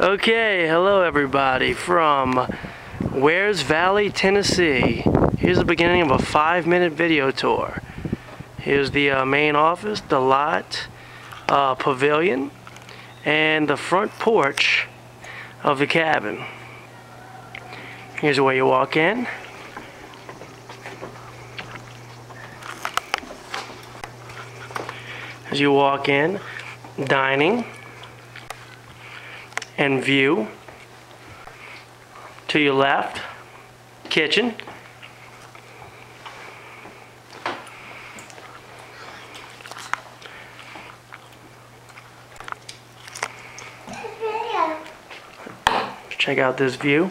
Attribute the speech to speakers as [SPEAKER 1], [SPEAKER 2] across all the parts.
[SPEAKER 1] Okay, hello everybody from Wears Valley, Tennessee. Here's the beginning of a five minute video tour. Here's the uh, main office, the lot, uh, pavilion, and the front porch of the cabin. Here's where you walk in. As you walk in, dining and view. To your left, kitchen. Check out this view.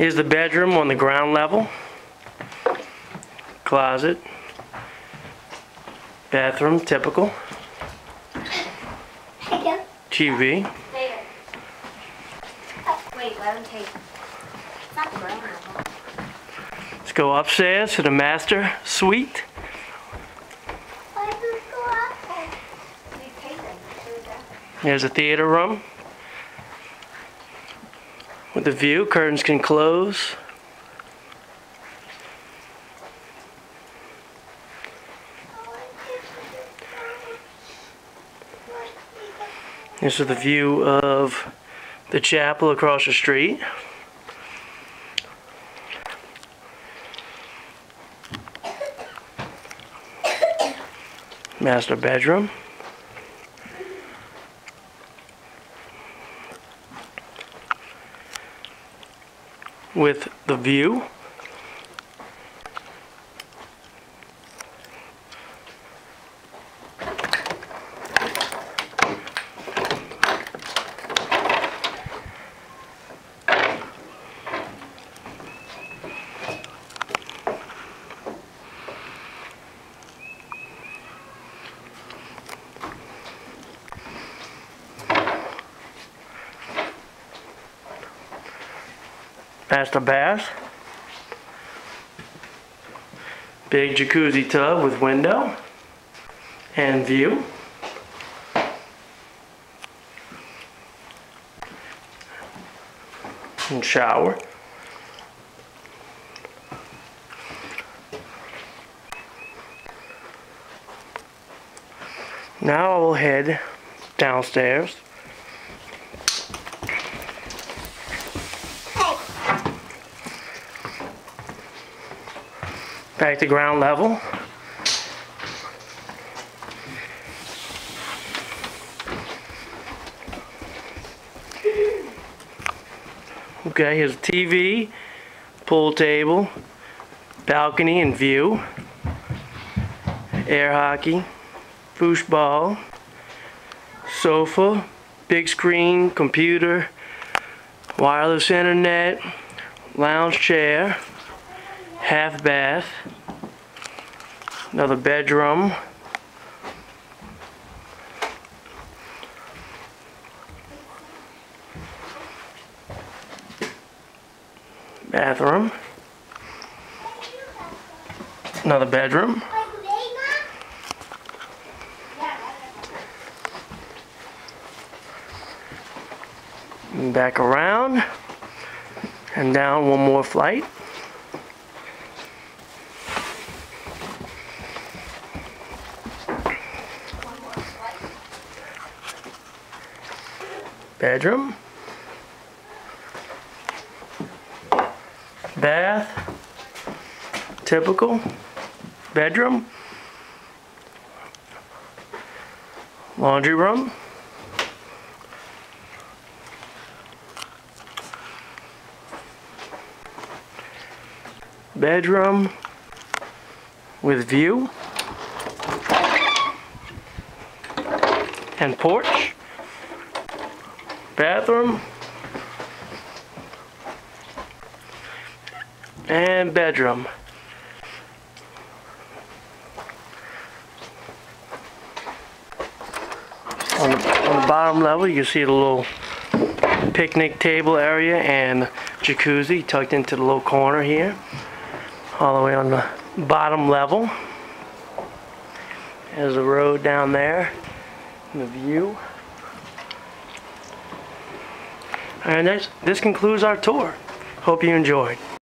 [SPEAKER 1] Here's the bedroom on the ground level. Closet. Bathroom, typical. TV.
[SPEAKER 2] Later. Wait, let him take. It's not the ground level.
[SPEAKER 1] Let's go upstairs to the master suite.
[SPEAKER 2] Why does it go up there? Leave paper. Should?
[SPEAKER 1] There's a theater room. With the view, curtains can close. This is the view of the chapel across the street. Master bedroom. With the view. Master bath. Big jacuzzi tub with window and view. And shower. Now I will head downstairs. Back to ground level. Okay, here's a TV, pool table, balcony and view, air hockey, foosball, sofa, big screen, computer, wireless internet, lounge chair, half bath, another bedroom, bathroom, another bedroom, and back around. And down one more flight. Bedroom, bath, typical, bedroom, laundry room, bedroom with view. And porch bathroom and bedroom. On the, on the bottom level, you can see the little picnic table area and jacuzzi tucked into the little corner here. All the way on the bottom level. There's a road down there. The view. And this, this concludes our tour. Hope you enjoyed.